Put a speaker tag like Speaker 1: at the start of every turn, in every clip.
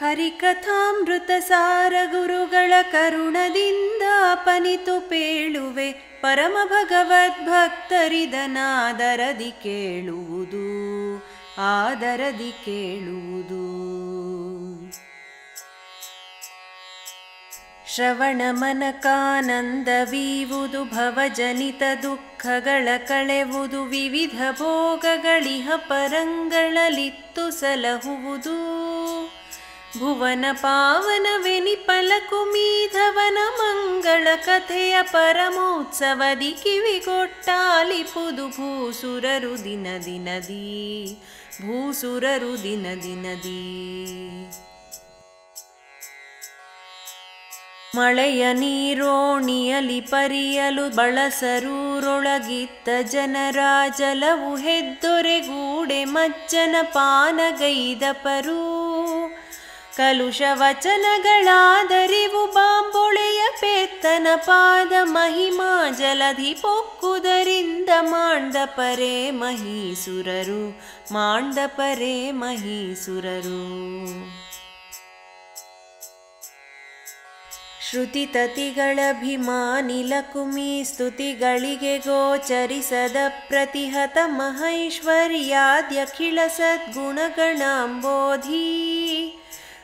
Speaker 1: ಹರಿಕಥಾಮೃತ ಸಾರ ಗುರುಗಳ ಕರುಣದಿಂದ ಅಪನಿತು ಪೇಳುವೆ ಪರಮ ಭಗವದ್ಭಕ್ತರಿದನಾದರದಿ ಕೇಳುವುದು, ಆದರದಿ ಕೇಳುವುದು. ಶ್ರವಣ ಮನಕಾನಂದವೀವುದು ಭವಜನಿತ ದುಃಖಗಳ ಕಳೆವುದು ವಿವಿಧ ಭೋಗಗಳಿಹ ಪರಂಗಳಲಿತ್ತು ಸಲಹುವುದು. ಭುವನ ಪಾವನವೆನಿ ಪಲಕುಮೀಧವನ ಮಂಗಳ ಕಥೆಯ ಪರಮೋತ್ಸವದಿ ಕಿವಿಗೊಟ್ಟಾಲಿಪುದು ಭೂಸುರರು ದಿನ ದಿನದಿ, ಭೂಸುರರು ದಿನ ದಿನದಿ. ಮಳೆಯ ನೀರೋಣಿಯಲಿ ಪರಿಯಲು ಬಳಸರೂರೊಳಗಿತ್ತ ಜನರ ಜಲವು ಹೆದ್ದೊರೆಗೂಡೆ ಮಜ್ಜನ ಪಾನಗೈದ ಪರೂ ಕಲುಷ ವಚನಗಳಾದರಿವು ಬಾಂಬೊಳೆಯ ಪೇತ್ತನ ಪಾದ ಮಹಿಮಾ ಜಲಧಿ ಪೊಕ್ಕುದರಿಂದ ಮಾಂಡ ಪರೇ ಮಹೀಸುರರು ಮಾಂಡ ಪರೇ ಮಹೀಸುರರು ಶ್ರುತಿತತಿಗಳಭಿಮಾನಿಲಕುಮಿ ಸ್ತುತಿಗಳಿಗೆ ಗೋಚರಿಸದ ಪ್ರತಿಹತ ಮಹೈಶ್ವರ್ಯಾದ್ಯಖಿಳ ಸದ್ಗುಣಗಣಾಂಬೋಧಿ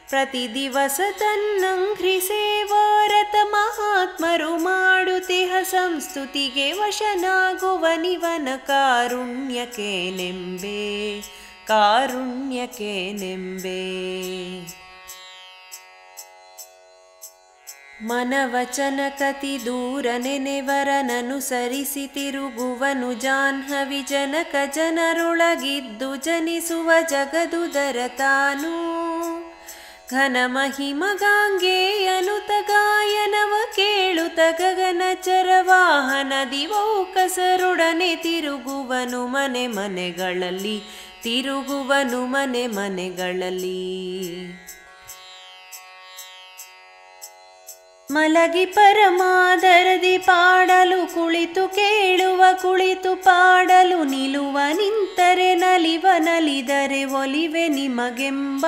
Speaker 1: ಪ್ರತಿ ದಿವಸ ತನ್ನಂಘ್ರಿಸೇವಾರತ ಮಹಾತ್ಮರು ಮಾಡುತಿಹ ಸಂಸ್ತುತಿಗೆ ವಶನಾಗುವನಿವನ ಕಾರುಣ್ಯಕ್ಕೆ ನೆಂಬೆ ಕಾರುಣ್ಯಕ್ಕೆ ನೆಂಬೆ ಮನವಚನ ಕತಿ ದೂರ ನೆನೆವರನನುಸರಿಸಿ ತಿರುಗುವನು ಜಾಹ್ನವಿ ಜನಕ ಜನರೊಳಗಿದ್ದು ಜನಿಸುವ ಜಗದುದರ ತಾನು ಘನ ಮಹಿಮಗಾಂಗೆಯನುತ ಗಾಯನವ ಕೇಳುತ ಗಗನ ಚರವಾಹನ ದಿವೌಕಸರೊಡನೆ ತಿರುಗುವನು ಮನೆ ಮನೆಗಳಲ್ಲಿ, ತಿರುಗುವನು ಮನೆ ಮನೆಗಳಲ್ಲಿ. ಮಲಗಿ ಪರಮಾದರದಿ ಪಾಡಲು ಕುಳಿತು ಕೇಳುವ, ಕುಳಿತು ಪಾಡಲು ನಿಲುವ, ನಿಂತರೆ ನಲಿವ, ನಲಿದರೆ ಒಲಿವೆ ನಿಮಗೆಂಬ.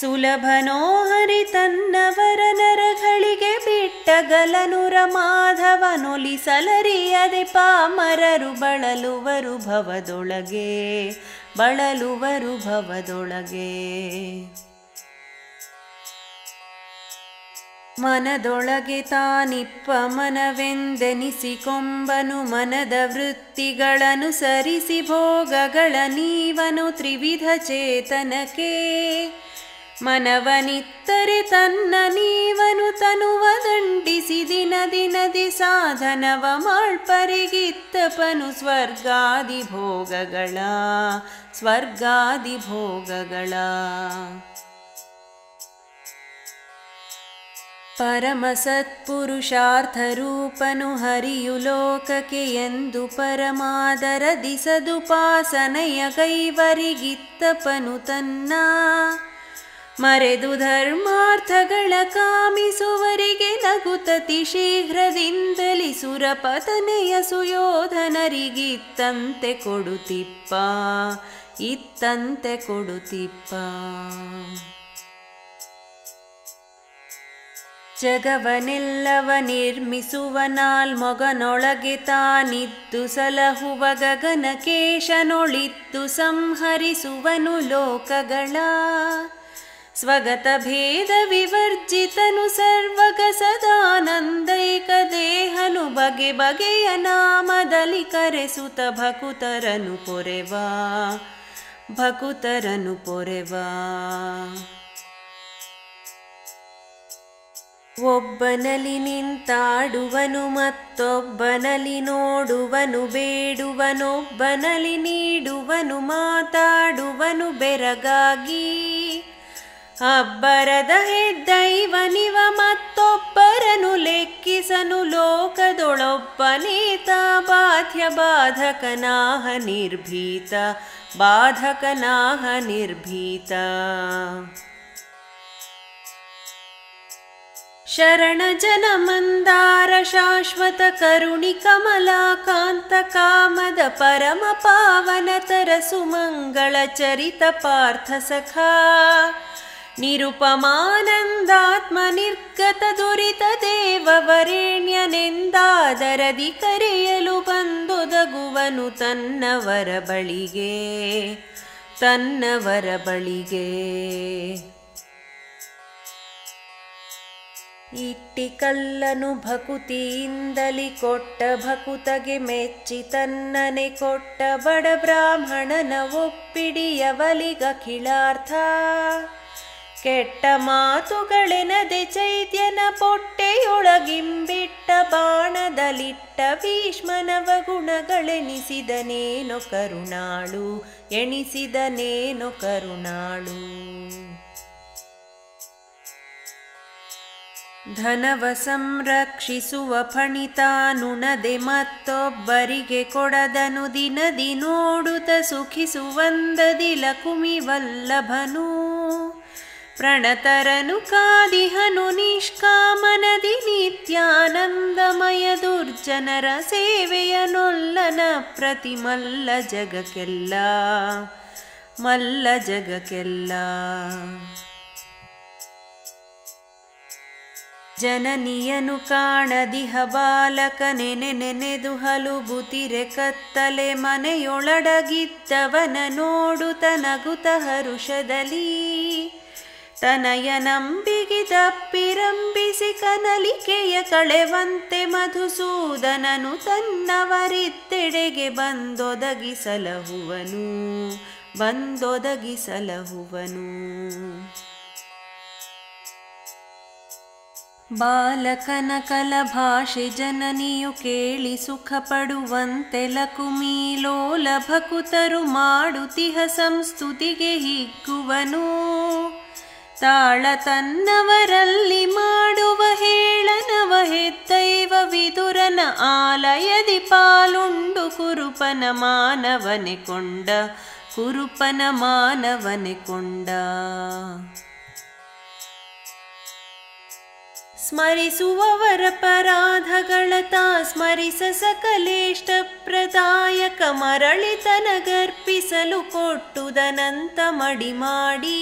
Speaker 1: ಸುಲಭನೋ ಹರಿ ತನ್ನವರ ನರಗಳಿಗೆ ಬಿಟ್ಟ ಗಲನುರ ಮಾಧವನೊಲಿಸಲರಿಯದೆ ಪಾಮರರು ಬಳಲುವರು ಭವದೊಳಗೆ ಬಳಲುವರು ಭವದೊಳಗೆ. ಮನದೊಳಗೆ ತಾನಿಪ್ಪ ಮನವೆಂದೆನಿಸಿಕೊಂಬನು ಮನದ ವೃತ್ತಿಗಳನ್ನು ಸರಿಸಿ ಭೋಗಗಳ ನೀವನು ತ್ರಿವಿಧ ಚೇತನಕ್ಕೆ. ಮನವನಿತ್ತರೆ ತನ್ನ ನೀವನು ತನುವ ದಂಡಿಸಿ ದಿನ ದಿನದಿ ಸಾಧನವ ಮಾಳ್ಪರಿಗಿತ್ತಪನು ಸ್ವರ್ಗಾದಿ ಭೋಗಗಳ ಸ್ವರ್ಗಾದಿ ಭೋಗಗಳ ಪರಮ ಸತ್ಪುರುಷಾರ್ಥರೂಪನು ಹರಿಯು ಲೋಕಕ್ಕೆ ಎಂದು ಪರಮಾದರ ದಿಸದುಪಾಸನೆಯ ಕೈವರಿಗಿತ್ತಪನು ತನ್ನ ಮರೆದು ಧರ್ಮಾರ್ಥಗಳ ಕಾಮಿಸುವರಿಗೆ ನಗುತತಿ ಶೀಘ್ರದಿಂದಲಿ ಸುರಪತನೆಯ ಸುಯೋಧನರಿಗಿತ್ತಂತೆ ಕೊಡುತ್ತಿಪ್ಪ, ಇತ್ತಂತೆ ಕೊಡುತ್ತಿಪ್ಪ. ಜಗವನೆಲ್ಲವ ನಿರ್ಮಿಸುವ ನಾಲ್ಮೊಗನೊಳಗೆ ತಾನಿದ್ದು ಸಲಹುವ ಗಗನಕೇಶನೊಳಿತ್ತು ಸಂಹರಿಸುವನು ಲೋಕಗಳ ಸ್ವಗತ ಭೇದ ವಿವರ್ಜಿತನು ಸರ್ವಗ ಸದಾನಂದೈಕ ದೇಹನು ಬಗೆ ಬಗೆಯ ನಾಮದಲ್ಲಿ ಕರೆಸುತ ಭಕುತರನು ಪೊರೆವಾ ಭಕುತರನು ಪೊರೆವಾ. ಒಬ್ಬನಲ್ಲಿ ನಿಂತಾಡುವನು ಮತ್ತೊಬ್ಬನಲ್ಲಿ ನೋಡುವನು, ಬೇಡುವನೊಬ್ಬನಲ್ಲಿ ನೀಡುವನು, ಮಾತಾಡುವನು ಬೆರಗಾಗಿ. ಅಬ್ಬರದ ಹೆದ್ದೈವನಿವ ಮತ್ತೊಬ್ಬರನು ಲೆಕ್ಕಿಸನು ಲೋಕದೊಳೊಬ್ಬನೇತ ಬಾಧ್ಯ ಬಾಧಕನಾಹ ನಿರ್ಭೀತ ಬಾಧಕನಾಹ ನಿರ್ಭೀತ ಶರಣ ಜನ ಮಂದಾರ ಶಾಶ್ವತ ಕರುಣಿ ಕಮಲಾಕಾಂತ ಕಾಮದ ಪರಮ ಪಾವನ ತರ ಸುಮಂಗಳ ಚರಿತ ಪಾರ್ಥ ಸಖಾ ನಿರುಪಮಾನಂದಾತ್ಮ ನಿರ್ಗತ ದುರಿತ ದೇವವರೇಣ್ಯನೆಂದಾದರದಿ ಕರೆಯಲು ಬಂದೊದಗುವನು ತನ್ನವರ ಬಳಿಗೆ ತನ್ನವರ ಬಳಿಗೆ. ಇಟ್ಟಿಕಲ್ಲನು ಭಕುತಿಯಿಂದಲಿ ಕೊಟ್ಟ ಭಕುತಗೆ ಮೆಚ್ಚಿ ತನ್ನನೆ ಕೊಟ್ಟ ಬಡ ಬ್ರಾಹ್ಮಣನ ಒಪ್ಪಿಡಿಯವಲಿಗಖಿಳಾರ್ಥ ಕೆಟ್ಟ ಮಾತುಗಳೆನದೆ ಚೈತ್ಯನ ಪೊಟ್ಟೆಯೊಳಗಿಂಬಿಟ್ಟ ಬಾಣದಲಿಟ್ಟ ಭೀಷ್ಮನವ ಗುಣಗಳೆನಿಸಿದನೇನೊ ಕರುಣಾಳು, ಎಣಿಸಿದನೇನೊ ಕರುಣಾಳು. ಧನವ ಸಂರಕ್ಷಿಸುವ ಫಣಿತಾನುಣದೆ ಮತ್ತೊಬ್ಬರಿಗೆ ಕೊಡದನು ದಿನದಿ ನೋಡುತ್ತ ಸುಖಿಸುವಂದದಿಲ ಕುಮಿವಲ್ಲಭನು. ಪ್ರಣತರನು ಕಾದಿಹನು ನಿಷ್ಕಾಮನದಿ ನಿತ್ಯಾನಂದಮಯ ದುರ್ಜನರ ಸೇವೆಯ ನೊಲ್ಲನ ಪ್ರತಿಮಲ್ಲ ಜಗಕ್ಕೆಲ್ಲ, ಮಲ್ಲ ಜಗಕ್ಕೆಲ್ಲ. ಜನನಿಯನು ಕಾಣದಿಹ ಬಾಲಕನೆನೆ ನೆನೆದು ಹಲುಬುತಿರೆ ಕತ್ತಲೆ ಮನೆಯೊಳಡಗಿದ್ದವನ ನೋಡುತ್ತ ನಗುತ ಹರುಷದಲ್ಲಿ. ತನಯ ನಂಬಿಗಿ ತಪ್ಪಿರಂಬಿಸಿ ಕನಲಿಕೆಯ ಕಳೆವಂತೆ ಮಧುಸೂದನನು ತನ್ನವರಿತ್ತೆಡೆಗೆ ಬಂದೊದಗಿಸಲಹುವನು ಬಂದೊದಗಿಸಲಹುವನು. ಬಾಲಕನ ಕಲ ಭಾಷೆ ಜನನಿಯು ಕೇಳಿ ಸುಖ ಪಡುವಂತೆ ಲಕುಮಿ ಲೋಲ ಭಕುತರು ಮಾಡುತಿಹ ಸಂಸ್ತುತಿಗೆ ಹಿಗ್ಗುವನು. ತಾಳ ತನ್ನವರಲ್ಲಿ ಮಾಡುವ ಹೇಳನವ ಹೆತ್ತೈವ ವಿದುರನ ಆಲಯದಿ ಪಾಲುಂಡು ಕುರುಪನ ಮಾನವನೆ ಕೊಂಡ, ಕುರುಪನ ಮಾನವನೆ ಕೊಂಡ. ಸ್ಮರಿಸುವವರ ಪರಾಧಗಳತ ಸ್ಮರಿಸ ಸಕಲೇಷ್ಟ ಪ್ರದಾಯಕ ಮರಳಿತನಗರ್ಪಿಸಲು ಕೊಟ್ಟುದನಂತ ಮಡಿ ಮಾಡಿ.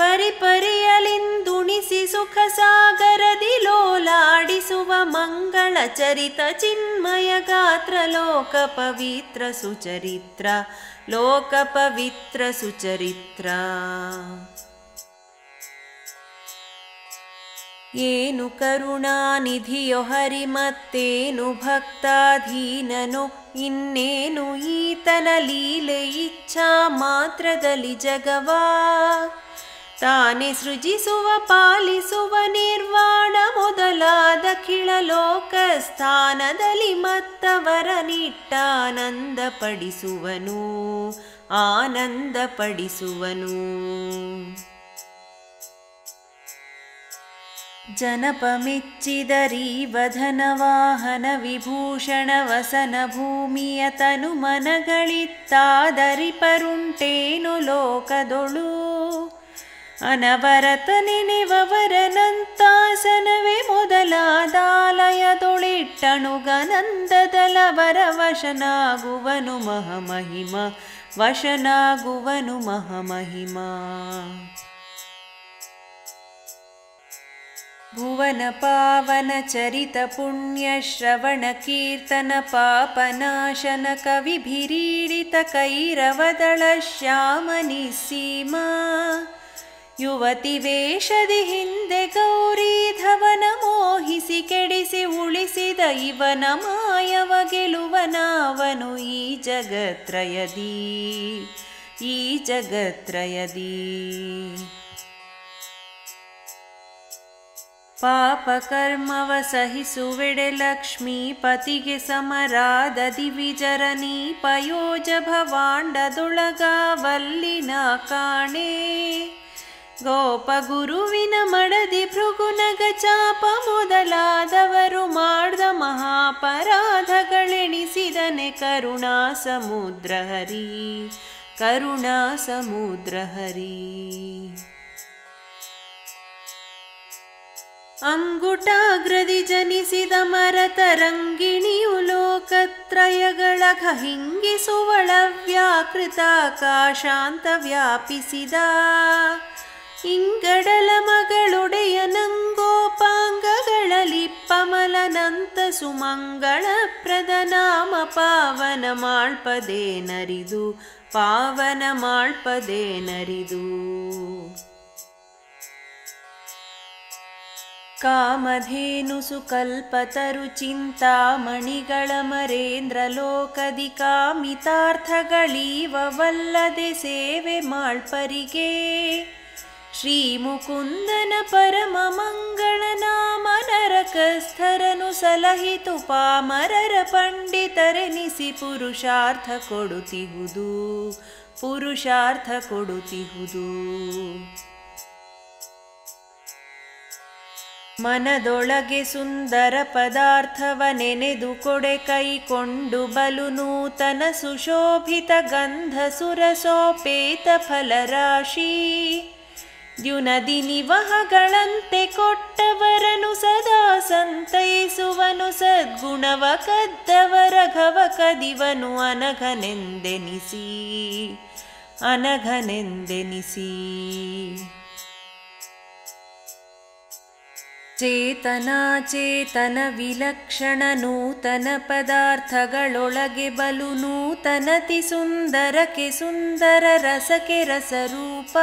Speaker 1: ಪರಿಪರಿಯಲಿಂದುಣಿಸಿ ಸುಖ ಸಾಗರದಿ ಲೋಲಾಡಿಸುವ ಮಂಗಳ ಚರಿತ ಚಿನ್ಮಯ ಗಾತ್ರ ಲೋಕ ಪವಿತ್ರ ಸುಚರಿತ್ರ ಲೋಕ ಪವಿತ್ರ ಸುಚರಿತ್ರ ಏನು ಕರುಣಾನಿಧಿಯೋ ಹರಿ ಮತ್ತೇನು ಭಕ್ತಾಧೀನನು ಇನ್ನೇನು ಈತನ ಲೀಲೆ ಇಚ್ಛಾ ಮಾತ್ರದಲ್ಲಿ ಜಗವಾ ತಾನೇ ಸೃಜಿಸುವ, ಪಾಲಿಸುವ ನಿರ್ವಾಣ ಮೊದಲಾದ ಕಿಳಲೋಕ ಸ್ಥಾನದಲ್ಲಿ ಮತ್ತವರ ನಿಟ್ಟಾನಂದ ಪಡಿಸುವನು ಆನಂದ ಪಡಿಸುವನು ಜನಪ ವಧನವಾಹನ ವಿಭೂಷಣ ವಸನ ಭೂಮಿಯ ತನು ಮನಗಳಿತ್ತಾದರಿ ಪರುಂಟೇನು ಲೋಕದೊಳು. ಅನವರತ ನೆನೆವವರನಂತಾಸನವೇ ಮೊದಲಾದಾಲಯದೊಳಿಟ್ಟಣುಗನಂದದಲವರ ವಶನಾಗುವನು ಮಹಮಹಿಮ ವಶನಾಗುವನು ಮಹಮಹಿಮಾ ಭುವನ ಪಾವನ ಚರಿತ ಪುಣ್ಯ ಶ್ರವಣ ಕೀರ್ತನ ಪಾಪನಾಶನ ಕವಿಭಿರೀಡಿತ ಕೈರವದಳ ಶ್ಯಾಮ ನಿಸ್ಸೀಮ ಯುವತಿ ವೇಷದಿ ಹಿಂದೆ ಗೌರೀಧವನ ಮೋಹಿಸಿ ಕೆಡಿಸಿ ಉಳಿಸಿದ ಇವನ ಮಾಯವ ಗೆಲುವನಾವನು ಈ ಜಗತ್ರಯದಿ ಈ ಜಗತ್ರಯದಿ ಪಾಪ ಕರ್ಮವ ಸಹಿಸುವೆಡೆ ಲಕ್ಷ್ಮೀ ಪತಿಗೆ ಸಮರಾದ ದಿವಿಜರನಿ ಪಯೋಜ ಭವಾಂಡದೊಳಗಾವಲ್ಲಿನ ಕಾಣೆ ಗೋಪ ಗುರುವಿನ ಮಡದಿ ಭೃಗುನಗ ಚಾಪ ಮೊದಲಾದವರು ಮಾಡ್ದ ಮಹಾಪರಾಧಗಳೆಣಿಸಿದನೆ ಕರುಣಾ ಸಮುದ್ರ ಹರಿ ಕರುಣಾ ಸಮುದ್ರ ಹರಿ ಅಂಗುಟಾಗ್ರದಿ ಜನಿಸಿದ ಮರತರಂಗಿಣಿಯು ಲೋಕತ್ರಯಗಳ ಹಿಂಗಿಸುವಳ ವ್ಯಾಕೃತ ಆಕಾಶಾಂತ ವ್ಯಾಪಿಸಿದ ಇಂಗಡಲ ಮಗಳೊಡೆಯ ನಂಗೋಪಾಂಗಗಳಲ್ಲಿ ಪಮಲನಂತ ಸುಮಂಗಳ ಪ್ರದನಾಮ ಪಾವನ ಮಾಳ್ಪದೇನರಿದು ಪಾವನ ಮಾಳ್ಪದೆ ನರಿದು. ಕಾಮಧೇನು ಸುಕಲ್ಪತರು ಚಿಂತಾಮಣಿಗಳ ಮರೇಂದ್ರ ಲೋಕದಿ ಕಾಮಿತಾರ್ಥಗಳೀವವಲ್ಲದೆ ಸೇವೆ ಮಾಳ್ಪರಿಗೆ. ಶ್ರೀ ಮುಕುಂದನ ಪರಮ ಮಂಗಳ ನಾಮ ನರಕಸ್ಥರನು ಸಲಹಿತು ಪಾಮರರ ಪಂಡಿತರೆನಿಸಿ ಪುರುಷಾರ್ಥ ಕೊಡುತ್ತಿಹುದು ಪುರುಷಾರ್ಥ ಕೊಡುತ್ತಿಹುದು ಮನದೊಳಗೆ ಸುಂದರ ಪದಾರ್ಥವ ನೆನೆದು ಕೊಡೆ ಕೈಕೊಂಡು ಬಲು ನೂತನ ಸುಶೋಭಿತ ಗಂಧ ಸುರಸೋಪೇತ ಫಲರಾಶಿ. ದ್ಯುನದಿ ನಿವಹಗಳಂತೆ ಕೊಟ್ಟವರನು ಸದಾ ಸಂತೈಸುವನು ಸದ್ಗುಣವ ಕದ್ದವರ ಘವ ಕದಿವನು ಅನಘನೆಂದೆನಿಸಿ ಅನಘನೆಂದೆನಿಸಿ ಚೇತನಾಚೇತನ ವಿಲಕ್ಷಣ ನೂತನ ಪದಾರ್ಥಗಳೊಳಗೆ ಬಲು ನೂತನತಿ ಸುಂದರಕ್ಕೆ ಸುಂದರ ರಸಕ್ಕೆ ರಸರೂಪ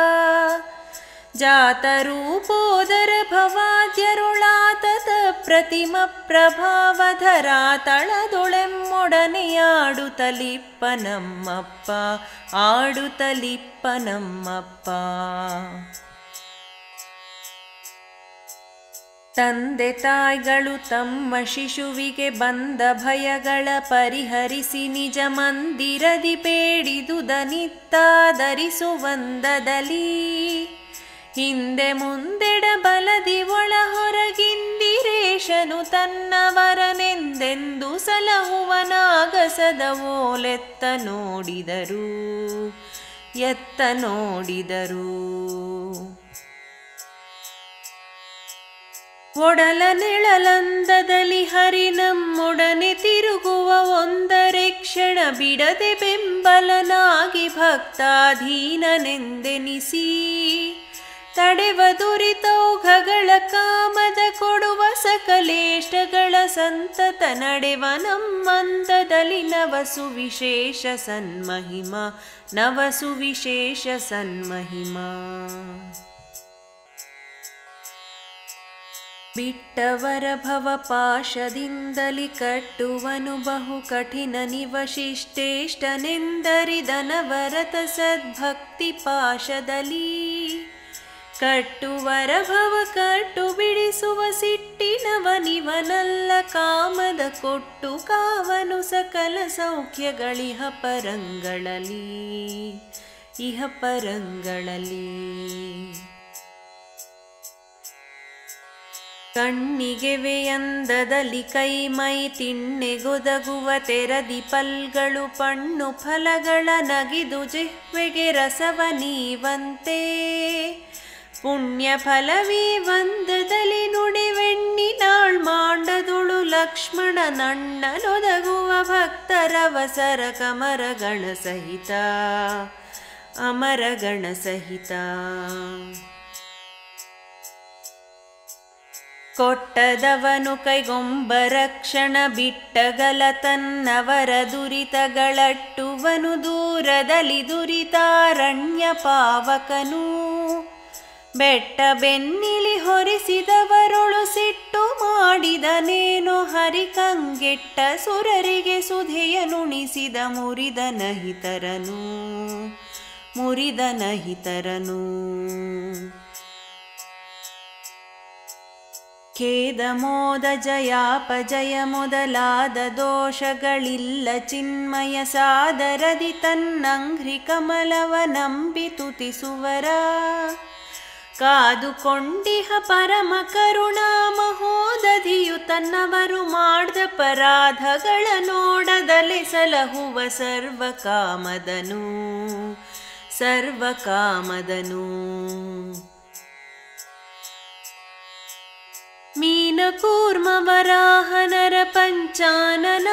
Speaker 1: ಜಾತರೂಪೋದರ ಭವಾದ್ಯರುಳಾತತ ಪ್ರತಿಮ ಪ್ರಭಾವಧರಾ ತಳದೊಳೆಮ್ಮೊಡನೆಯಾಡುತ್ತಲಿಪ್ಪ ನಮ್ಮಪ್ಪ ಆಡುತ್ತಲಿಪ್ಪ ನಮ್ಮಪ್ಪ ತಂದೆ ತಾಯಿಗಳು ತಮ್ಮ ಶಿಶುವಿಗೆ ಬಂದ ಭಯಗಳ ಪರಿಹರಿಸಿ ನಿಜ ಮಂದಿರದಿ ಬೇಡಿದುದನಿತ್ತಾದರಿಸುವಂದದಲ್ಲಿ ಹಿಂದೆ ಮುಂದೆಡ ಬಲದಿ ಒಳ ಹೊರಗಿಂದಿರೇಶನು ತನ್ನವರನೆಂದೆಂದು ಸಲಹುವನಾಗಸದ ಓಲೆತ್ತ ನೋಡಿದರು, ಎತ್ತ ನೋಡಿದರು. ಒಡಲ ನೆಳಲಂದದಲ್ಲಿ ಹರಿ ನಮ್ಮೊಡನೆ ತಿರುಗುವ ಒಂದರೆ ಕ್ಷಣ ಬಿಡದೆ ಬೆಂಬಲನಾಗಿ ಭಕ್ತಾಧೀನನೆಂದೆನಿಸಿ ತಡೆವ ದುರಿತೌಘಗಳ ಕಾಮದ ಕೊಡುವ ಸಕಲೇಷ್ಟಗಳ ಸಂತತ ನಡೆವ ನಮ್ಮಂದದಲ್ಲಿ ನವಸು ವಿಶೇಷ ಸನ್ಮಹಿಮ ನವಸು ವಿಶೇಷ ಸನ್ಮಹಿಮಾ ಬಿಟ್ಟವರ ಭವ ಪಾಶದಿಂದಲಿ ಕಟ್ಟುವನು ಬಹು ಕಠಿಣ ನಿವಶಿಷ್ಟೇಷ್ಟನೆಂದರಿದನವರತ ಸದ್ಭಕ್ತಿ ಪಾಶದಲ್ಲಿ ಕಟ್ಟುವರ ಭವ ಕಟ್ಟು ಬಿಡಿಸುವ ಸಿಟ್ಟಿನವನಿವನಲ್ಲ ಕಾಮದ ಕೊಟ್ಟು ಕಾವನು ಸಕಲ ಸೌಖ್ಯಗಳಿಹ ಪರಂಗಳಲ್ಲಿ ಇಹ ಪರಂಗಳಲ್ಲಿ ಕಣ್ಣಿಗೆವೆಯಂದದಲ್ಲಿ ಕೈ ಮೈ ತಿಣ್ಣೆಗೊದಗುವ ತೆರದಿ ಪಲ್ಗಳು ಪಣ್ಣು ಫಲಗಳ ನಗಿದು ಜಿಹ್ವೆಗೆ ರಸವ ನೀವಂತೆ. ಪುಣ್ಯ ಫಲವೀ ವಂದದಲ್ಲಿ ನುಡಿವೆಣ್ಣಿನಾಳ್ ಮಾಂಡದುಳು ಲಕ್ಷ್ಮಣ ನಣ್ಣನೊದಗುವ ಭಕ್ತರವಸರ ಕಮರಗಣ ಸಹಿತ ಅಮರಗಣ ಸಹಿತ ಕೊಟ್ಟದವನು ಕೈಗೊಂಬರಕ್ಷಣ ಬಿಟ್ಟಗಲ ತನ್ನವರ ದುರಿತಗಳಟ್ಟುವನು ದೂರದಲ್ಲಿ ದುರಿತಾರಣ್ಯ ಪಾವಕನು ಬೆಟ್ಟ ಬೆನ್ನಿಲಿ ಹೊರಿಸಿದವರೊಳು ಸಿಟ್ಟು ಮಾಡಿದನೇನು ಹರಿಕಂಗೆಟ್ಟ ಸುರರಿಗೆ ಸುಧೆಯ ನುಣಿಸಿದ ಮುರಿದ ನಹಿತರನು ಮುರಿದ ನಹಿತರನು. ಖೇದ ಮೋದ ಜಯಾಪಜಯ ಮೊದಲಾದ ದೋಷಗಳಿಲ್ಲ, ಚಿನ್ಮಯ ಸಾದರದಿ ತನ್ನಂಘ್ರಿ ಕಮಲವ ನಂಬಿ ತುತಿಸುವರ. ಕಾದುಕೊಂಡಿಹ ಪರಮ ಕರುಣಾ ಮಹೋದಧಿಯು ತನ್ನವರು ಮಾಡ್ದ ಪರಾಧಗಳ ನೋಡದಲೆ ಸಲಹುವ ಸರ್ವ ಕಾಮದನು ಸರ್ವ ಕಾಮದನು ಮೀನಕೂರ್ಮವರಾಹನರ ಪಂಚಾನನ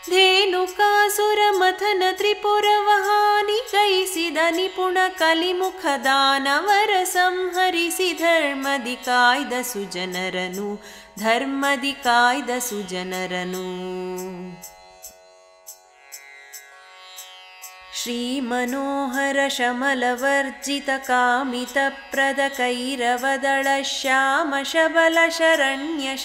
Speaker 1: ತುಳ ಶೌರ್ಯ ವಾಮನ ರೇಣುಕಾತ್ಮಜ ರಾವಣಾರಿ ನಿಶಾಚರ ಧ್ವಂಸಿ ಧೇನುಕಾಸುರ ಮಥನ ತ್ರಿಪುರವಹಾನಿ ಗೈಸಿದ ನಿಪುಣ ಕಲಿಮುಖ ದಾನವರ ಸಂಹರಿಸಿ ಧರ್ಮದಿ ಕಾಯ್ದ ಸುಜನರನು ಧರ್ಮದಿ ಕಾಯ್ದ ಸುಜನರನು श्रीमनोहर शमलवर्जितकामितप्रदकैरवदळ श्यामशबलशरण्य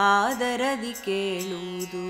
Speaker 1: ಆದರದಿ ಕೇಳುವುದು.